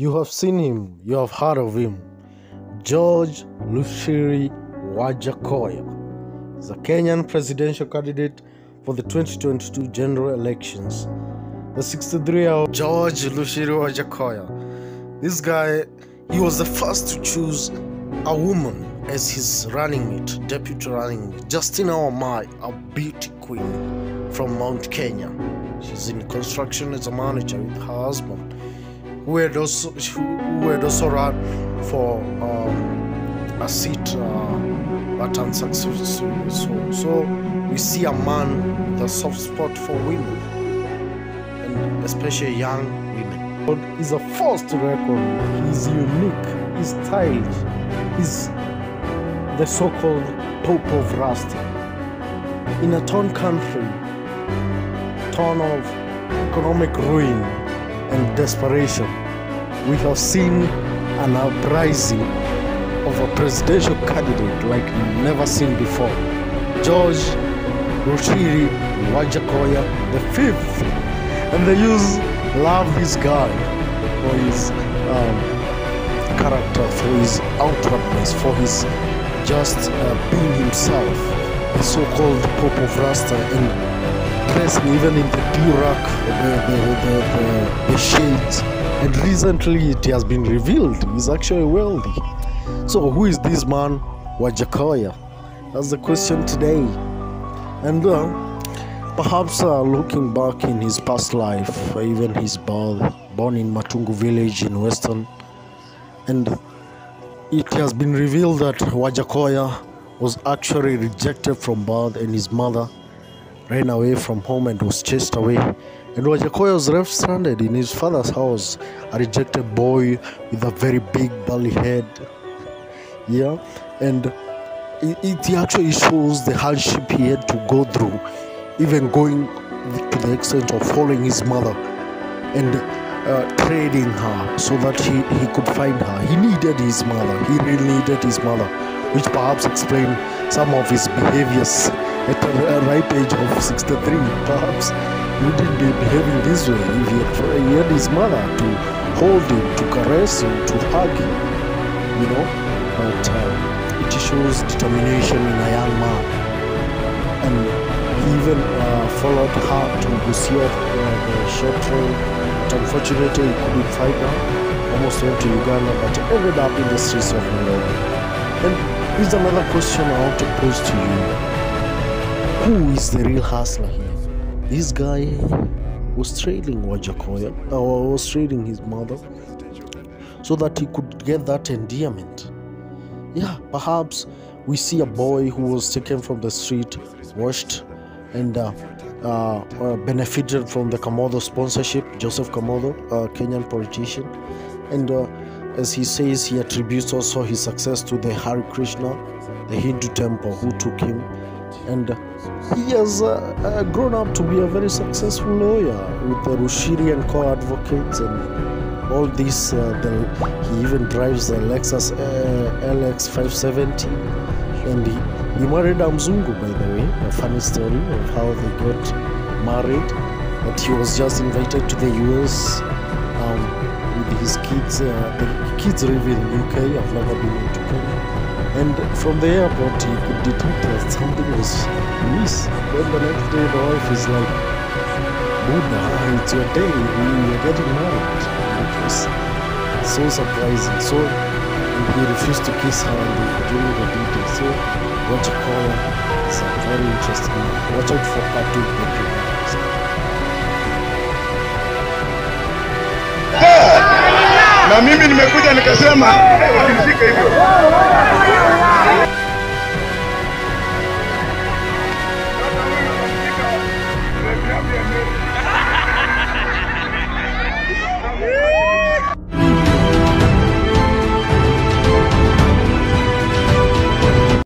You have seen him, you have heard of him. George Luchiri Wajackoyah is a Kenyan presidential candidate for the 2022 general elections. The 63 year old George Luchiri Wajackoyah. This guy, he was the first to choose a woman as his running mate, deputy running mate. Justina Wamae, a beauty queen from Mount Kenya. She's in construction as a manager with her husband had also run for um, a seat uh, but unsuccessfully. So, so we see a man with a soft spot for women and especially young women. But he's a to reckon. He's unique. He's stylish. He's the so-called Pope of Rasta. In a torn country, torn of economic ruin and desperation, we have seen an uprising of a presidential candidate like never seen before. George Rushiri Wajackoyah the fifth. And the youth love this guy for his um, character, for his outwardness, for his just uh, being himself, the so-called Pope of Rasta, and even in the the, the, the, the, the shades. And recently it has been revealed he's actually wealthy. So who is this man, Wajackoyah? That's the question today. And uh, perhaps uh, looking back in his past life, even his birth, born in Matungu village in Western, and it has been revealed that Wajackoyah was actually rejected from birth and his mother ran away from home and was chased away. And Wajackoyah was left stranded in his father's house, a rejected boy with a very big belly head. Yeah, and it, it actually shows the hardship he had to go through, even going to the extent of following his mother and uh, trading her so that he, he could find her. He needed his mother, he really needed his mother, which perhaps explained some of his behaviors at a ripe age of 63. Perhaps he wouldn't be behaving this way if he had, he had his mother to hold him, to caress him, to hug him, you know. But uh, it shows determination in a young man. And even uh, followed her to Busia, uh, the short train. But unfortunately, he couldn't find her. Almost went to Uganda, but ended up in the streets of Nairobi. And here's another question I want to pose to you. Who is the real hustler here? This guy was trailing Wajackoyah, or was trailing his mother, so that he could get that endearment. Yeah, perhaps we see a boy who was taken from the street, washed, and uh, uh, benefited from the Kamotho sponsorship, Joseph Kamotho, a Kenyan politician. And uh, as he says, he attributes also his success to the Hare Krishna, the Hindu temple who took him. And he has uh, uh, grown up to be a very successful lawyer with the Rushiri and co advocates and all this. Uh, the, he even drives the Lexus uh, LX 570 and he, he married a Mzungu, by the way. A funny story of how they got married. That he was just invited to the US um, with his kids. Uh, the kids live in UK. I've never been into Kenya. And from the airport, he could detect that something was amiss. Then the next day, the wife is like, Buddha, it's your day. We are getting married. It was so surprising. So he refused to kiss her they the details. So what you call is a very interesting. Watch out for two documentaries. na mimi nimekuja nikasema "Eh, hivyo